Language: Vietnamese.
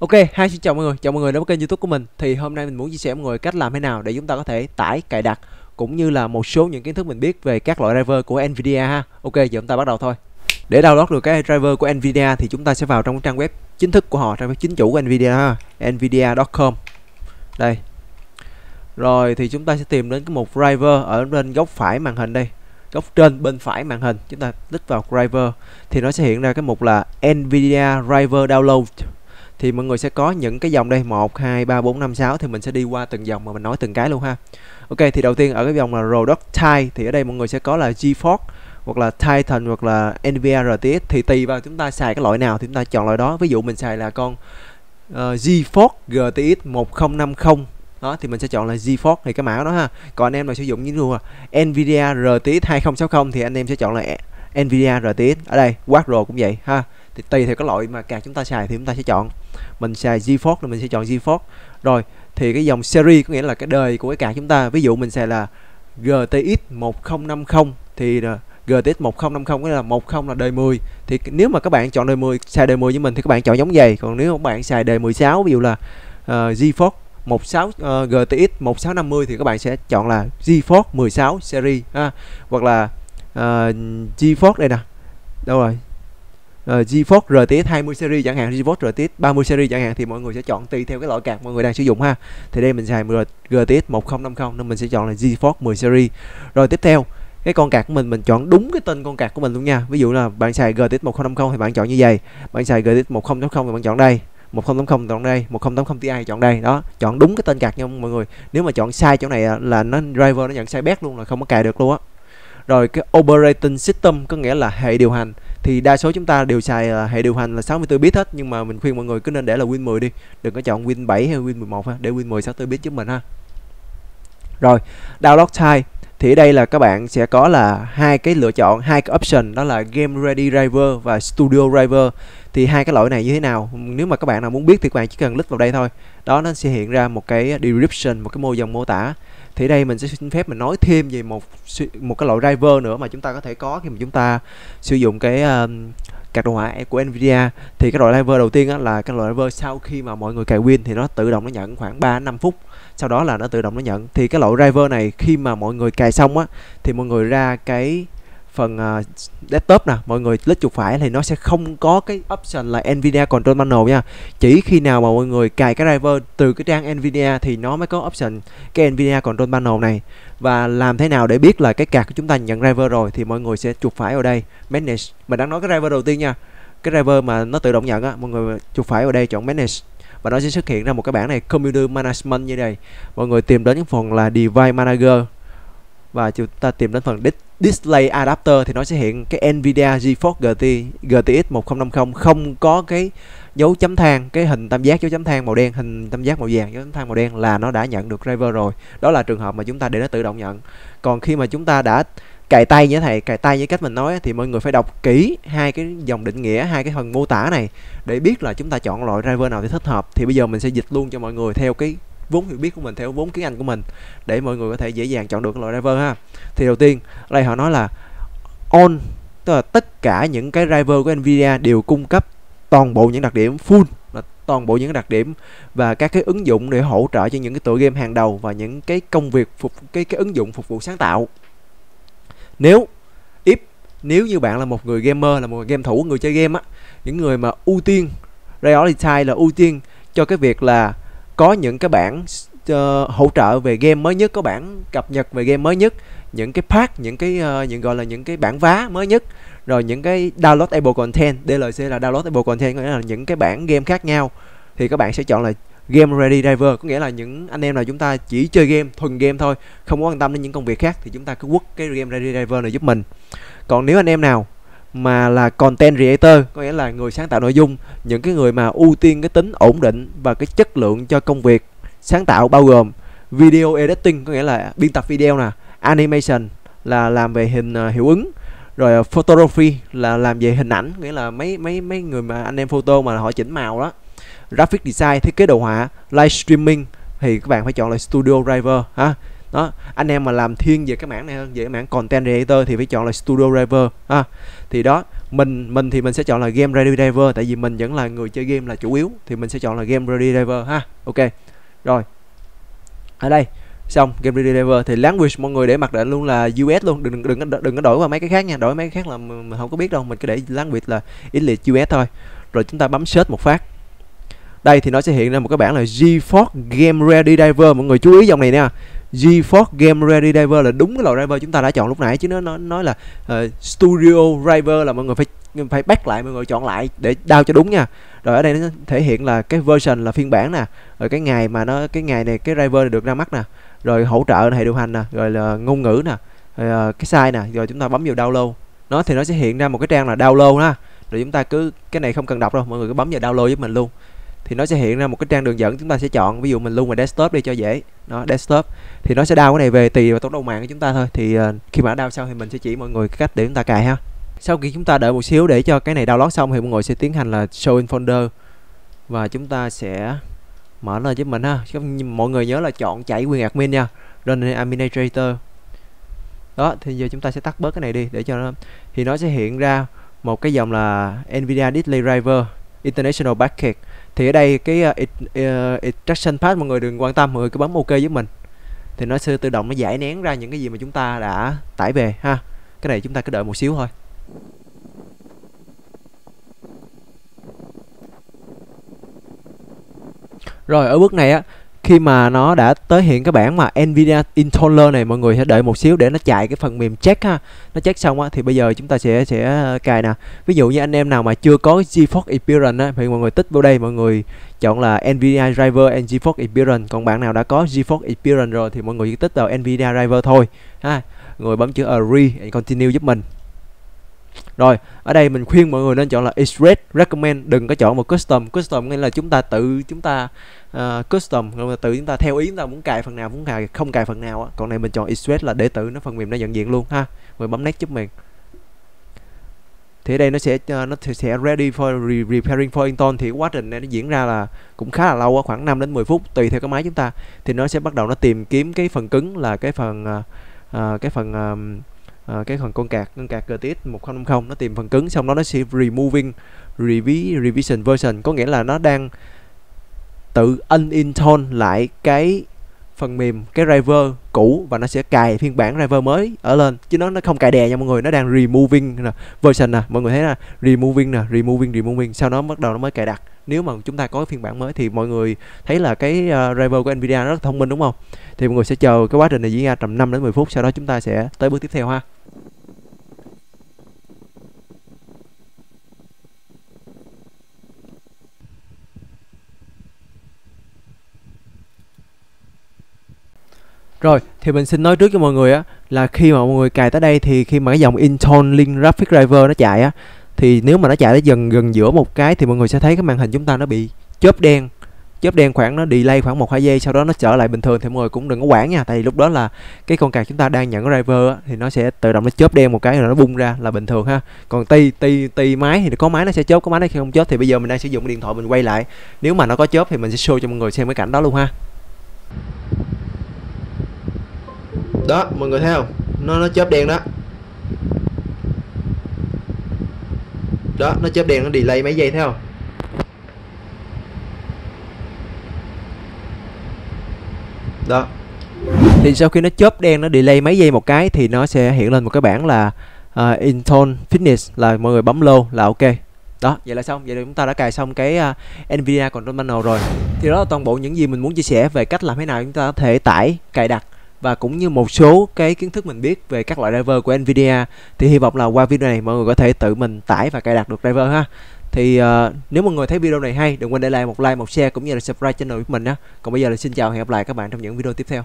Ok, hai xin chào mọi người, chào mọi người đến với kênh youtube của mình. Thì hôm nay mình muốn chia sẻ với mọi người cách làm thế nào để chúng ta có thể tải, cài đặt Cũng như là một số những kiến thức mình biết về các loại driver của Nvidia ha. Ok, giờ chúng ta bắt đầu thôi. Để download được cái driver của Nvidia thì chúng ta sẽ vào trong trang web chính thức của họ Trang web chính chủ của Nvidia ha. Nvidia.com Đây. Rồi thì chúng ta sẽ tìm đến cái mục driver ở bên góc phải màn hình đây. Góc trên bên phải màn hình. Chúng ta click vào driver. Thì nó sẽ hiện ra cái mục là Nvidia driver download thì mọi người sẽ có những cái dòng đây 1 2 3 4 5 6 thì mình sẽ đi qua từng dòng mà mình nói từng cái luôn ha. Ok thì đầu tiên ở cái dòng là Product Type thì ở đây mọi người sẽ có là GeForce hoặc là Titan hoặc là Nvidia RTX thì tùy vào chúng ta xài cái loại nào thì chúng ta chọn loại đó. Ví dụ mình xài là con uh, GeForce GTX 1050 đó thì mình sẽ chọn là GeForce thì cái mã đó ha. Còn anh em nào sử dụng như luôn à, Nvidia RTX 2060 thì anh em sẽ chọn là Nvidia RTX ở đây Quadro cũng vậy ha thì tùy theo cái loại mà càng chúng ta xài thì chúng ta sẽ chọn mình xài GeForce thì mình sẽ chọn GeForce rồi thì cái dòng series có nghĩa là cái đời của cái card chúng ta. Ví dụ mình xài là GTX 1050 thì ờ, GTX 1050 nghĩa là 10 là đời 10 thì nếu mà các bạn chọn đời 10 xài đời 10 với mình thì các bạn chọn giống vậy. Còn nếu các bạn xài đời 16 ví dụ là uh, GeForce 16 uh, GTX 1650 thì các bạn sẽ chọn là GeForce 16 series ha. hoặc là ờ, uh, GeForce đây nè. Đâu rồi? Ờ, uh, GeForce RTX 20 series chẳng hạn, GeForce RTX 30 series chẳng hạn thì mọi người sẽ chọn tùy theo cái loại card mọi người đang sử dụng ha. Thì đây mình xài RTX 1050 nên mình sẽ chọn là GeForce 10 series. Rồi tiếp theo cái con card của mình mình chọn đúng cái tên con card của mình luôn nha. Ví dụ là bạn xài GTX 1050 thì bạn chọn như vậy. Bạn xài GTX 1080 thì bạn chọn đây. 1080 chọn đây, 1080 Ti chọn đây đó, chọn đúng cái tên card nha mọi người. Nếu mà chọn sai chỗ này là nó driver nó nhận sai bét luôn là không có cài được luôn á rồi cái operating system có nghĩa là hệ điều hành thì đa số chúng ta đều xài uh, hệ điều hành là 64 bit hết nhưng mà mình khuyên mọi người cứ nên để là Win 10 đi đừng có chọn Win 7 hay Win 11 ha để Win 10 64 bit giúp mình ha. Rồi download time. Thì ở đây là các bạn sẽ có là hai cái lựa chọn hai cái option đó là game ready driver và studio driver. Thì hai cái lỗi này như thế nào? Nếu mà các bạn nào muốn biết thì các bạn chỉ cần click vào đây thôi. Đó nó sẽ hiện ra một cái description một cái mô dòng mô tả thì đây mình sẽ xin phép mình nói thêm về một một cái loại driver nữa mà chúng ta có thể có khi mà chúng ta sử dụng cái um, card đồ họa của Nvidia. Thì cái loại driver đầu tiên á, là cái loại driver sau khi mà mọi người cài Win thì nó tự động nó nhận khoảng 3 5 phút. Sau đó là nó tự động nó nhận. Thì cái loại driver này khi mà mọi người cài xong á thì mọi người ra cái phần uh, desktop nè mọi người click chuột phải thì nó sẽ không có cái option là Nvidia Control Panel nha. Chỉ khi nào mà mọi người cài cái driver từ cái trang Nvidia thì nó mới có option cái Nvidia Control Panel này. Và làm thế nào để biết là cái card của chúng ta nhận driver rồi thì mọi người sẽ chuột phải vào đây. Manage. Mình đang nói cái driver đầu tiên nha. Cái driver mà nó tự động nhận á mọi người chuột phải vào đây chọn manage. Và nó sẽ xuất hiện ra một cái bảng này computer management như đây. Mọi người tìm đến những phần là device manager và chúng ta tìm đến phần display adapter thì nó sẽ hiện cái Nvidia GeForce GT GTX 1050 không có cái dấu chấm than cái hình tam giác dấu chấm than màu đen, hình tam giác màu vàng dấu chấm than màu đen là nó đã nhận được driver rồi. Đó là trường hợp mà chúng ta để nó tự động nhận. Còn khi mà chúng ta đã cài tay như thầy, cài tay như cách mình nói thì mọi người phải đọc kỹ hai cái dòng định nghĩa, hai cái phần mô tả này để biết là chúng ta chọn loại driver nào thì thích hợp. Thì bây giờ mình sẽ dịch luôn cho mọi người theo cái vốn hiểu biết của mình theo vốn tiếng Anh của mình, để mọi người có thể dễ dàng chọn được loại driver ha. Thì đầu tiên đây họ nói là on, tức là tất cả những cái driver của Nvidia đều cung cấp toàn bộ những đặc điểm full, là toàn bộ những đặc điểm và các cái ứng dụng để hỗ trợ cho những cái tựa game hàng đầu và những cái công việc phục, cái cái ứng dụng phục vụ sáng tạo. Nếu, if, nếu như bạn là một người gamer, là một game thủ, người chơi game á, những người mà ưu tiên priority là ưu tiên cho cái việc là có những cái bản uh, hỗ trợ về game mới nhất có bản cập nhật về game mới nhất những cái pack những cái uh, những gọi là những cái bản vá mới nhất rồi những cái downloadable content DLC là downloadable content có nghĩa là những cái bản game khác nhau thì các bạn sẽ chọn là game ready driver có nghĩa là những anh em nào chúng ta chỉ chơi game thuần game thôi không quan tâm đến những công việc khác thì chúng ta cứ quất cái game ready driver này giúp mình. Còn nếu anh em nào mà là content creator có nghĩa là người sáng tạo nội dung những cái người mà ưu tiên cái tính ổn định và cái chất lượng cho công việc sáng tạo bao gồm video editing có nghĩa là biên tập video nè animation là làm về hình uh, hiệu ứng rồi uh, photography là làm về hình ảnh nghĩa là mấy mấy mấy người mà anh em photo mà họ chỉnh màu đó. Graphic design thiết kế đồ họa live streaming thì các bạn phải chọn là studio driver ha đó, anh em mà làm thiên về cái mảng này hơn, về cái mảng content creator thì phải chọn là studio driver, ha. Thì đó, mình mình thì mình sẽ chọn là game ready driver, tại vì mình vẫn là người chơi game là chủ yếu, thì mình sẽ chọn là game ready driver, ha. Ok, rồi. Ở đây, xong, game ready driver. Thì language mọi người để mặc định luôn là US luôn, đừng đừng đừng có đổi qua mấy cái khác nha, đổi mấy cái khác là mình không có biết đâu, mình cứ để language là English US thôi. Rồi chúng ta bấm search một phát đây thì nó sẽ hiện ra một cái bảng là GeForce Game Ready Driver. Mọi người chú ý dòng này nha. GeForce Game Ready Driver là đúng cái loại driver chúng ta đã chọn lúc nãy chứ nó nó nói là uh, Studio Driver là mọi người phải phải bắt lại mọi người chọn lại để đao cho đúng nha. Rồi ở đây nó thể hiện là cái version là phiên bản nè. Rồi cái ngày mà nó cái ngày này cái driver này được ra mắt nè. Rồi hỗ trợ hệ điều hành nè. Rồi là ngôn ngữ nè. Rồi uh, cái size nè. Rồi chúng ta bấm vào download. Nó thì nó sẽ hiện ra một cái trang là download ha. Rồi chúng ta cứ cái này không cần đọc đâu. Mọi người cứ bấm vào download giúp mình luôn thì nó sẽ hiện ra một cái trang đường dẫn chúng ta sẽ chọn. Ví dụ mình luôn vào desktop đi cho dễ. Nó desktop. Thì nó sẽ đao cái này về tùy vào tốc độ mạng của chúng ta thôi. Thì uh, khi mà đao xong thì mình sẽ chỉ mọi người cách để chúng ta cài ha. Sau khi chúng ta đợi một xíu để cho cái này download xong thì mọi người sẽ tiến hành là show in folder. Và chúng ta sẽ mở lên giúp mình ha. Mọi người nhớ là chọn chạy quyền admin nha. Run administrator. Đó thì giờ chúng ta sẽ tắt bớt cái này đi để cho nó thì nó sẽ hiện ra một cái dòng là Nvidia Display Driver. International Package thì ở đây cái uh, uh, extraction path mọi người đừng quan tâm mọi người cứ bấm ok với mình. Thì nó sẽ tự động nó giải nén ra những cái gì mà chúng ta đã tải về ha. Cái này chúng ta cứ đợi một xíu thôi. Rồi ở bước này á khi mà nó đã tới hiện cái bản mà Nvidia Installer này, mọi người sẽ đợi một xíu để nó chạy cái phần mềm check ha. Nó check xong á, thì bây giờ chúng ta sẽ sẽ ờ, cài nè. Ví dụ như anh em nào mà chưa có GeForce Experience á, thì mọi người tích vào đây, mọi người chọn là Nvidia Driver and GeForce Experience còn bạn nào đã có GeForce Experience rồi thì mọi người chỉ tích vào Nvidia Driver thôi, ha. Người bấm chữ agree and continue giúp mình rồi ở đây mình khuyên mọi người nên chọn là express recommend đừng có chọn một custom. Custom nghĩa là chúng ta tự chúng ta uh, custom tự chúng ta theo ý chúng ta muốn cài phần nào muốn cài không cài phần nào á. Còn này mình chọn express là để tự nó phần mềm nó nhận diện luôn ha. Người bấm next giúp mình. Thì ở đây nó sẽ uh, nó sẽ ready for re repairing for Inton. Thì quá trình này nó diễn ra là cũng khá là lâu khoảng 5 đến 10 phút tùy theo cái máy chúng ta. Thì nó sẽ bắt đầu nó tìm kiếm cái phần cứng là cái phần uh, uh, cái phần uh, uh, cái phần con cạc con cạc GTX 1050 nó tìm phần cứng xong đó nó sẽ removing revi, revision version. Có nghĩa là nó đang tự uninstall lại cái phần mềm cái driver cũ và nó sẽ cài phiên bản driver mới ở lên. Chứ nó nó không cài đè nha mọi người nó đang removing nè version nè. Mọi người thấy là removing nè removing removing sau đó bắt đầu nó mới cài đặt. Nếu mà chúng ta có phiên bản mới thì mọi người thấy là cái uh, driver của Nvidia rất thông minh đúng không? Thì mọi người sẽ chờ cái quá trình này diễn ra tầm 5 đến 10 phút sau đó chúng ta sẽ tới bước tiếp theo ha. Rồi, thì mình xin nói trước cho mọi người á là khi mà mọi người cài tới đây thì khi mà cái dòng Intel Link Graphic Driver nó chạy á thì nếu mà nó chạy tới dần gần giữa một cái thì mọi người sẽ thấy cái màn hình chúng ta nó bị chớp đen. Chớp đen khoảng nó delay khoảng một hai giây sau đó nó trở lại bình thường thì mọi người cũng đừng có quản nha tại vì lúc đó là cái con cạc chúng ta đang nhận cái driver á, thì nó sẽ tự động nó chớp đen một cái rồi nó bung ra là bình thường ha. Còn ti ti ti máy thì có máy nó sẽ chớp có máy nó không chớp thì bây giờ mình đang sử dụng điện thoại mình quay lại. Nếu mà nó có chớp thì mình sẽ show cho mọi người xem cái cảnh đó luôn ha. Đó mọi người thấy không? Nó nó chớp đen đó. Đó nó chớp đen nó delay mấy giây thấy không? Đó. Thì sau khi nó chớp đen nó delay mấy giây một cái thì nó sẽ hiện lên một cái bảng là ờ, uh, Intone Fitness là mọi người bấm low là ok. Đó vậy là xong. Vậy là chúng ta đã cài xong cái uh, Nvidia Control Panel rồi. Thì đó là toàn bộ những gì mình muốn chia sẻ về cách làm thế nào chúng ta có thể tải cài đặt và cũng như một số cái kiến thức mình biết về các loại driver của Nvidia thì hy vọng là qua video này mọi người có thể tự mình tải và cài đặt được driver ha. Thì uh, nếu mọi người thấy video này hay đừng quên để lại một like một share cũng như là subscribe channel của mình nhé. Còn bây giờ là xin chào hẹn gặp lại các bạn trong những video tiếp theo.